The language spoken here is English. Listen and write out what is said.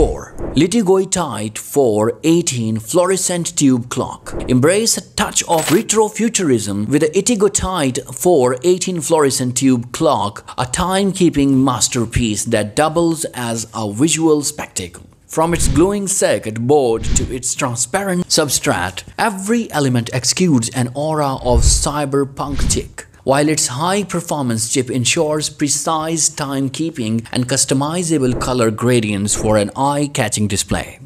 4. Litigoitite 418 fluorescent tube clock. Embrace a touch of retrofuturism with the Itigotite 418 fluorescent tube clock, a time-keeping masterpiece that doubles as a visual spectacle. From its glowing circuit board to its transparent substrate, every element exudes an aura of cyberpunk chic while its high-performance chip ensures precise timekeeping and customizable color gradients for an eye-catching display.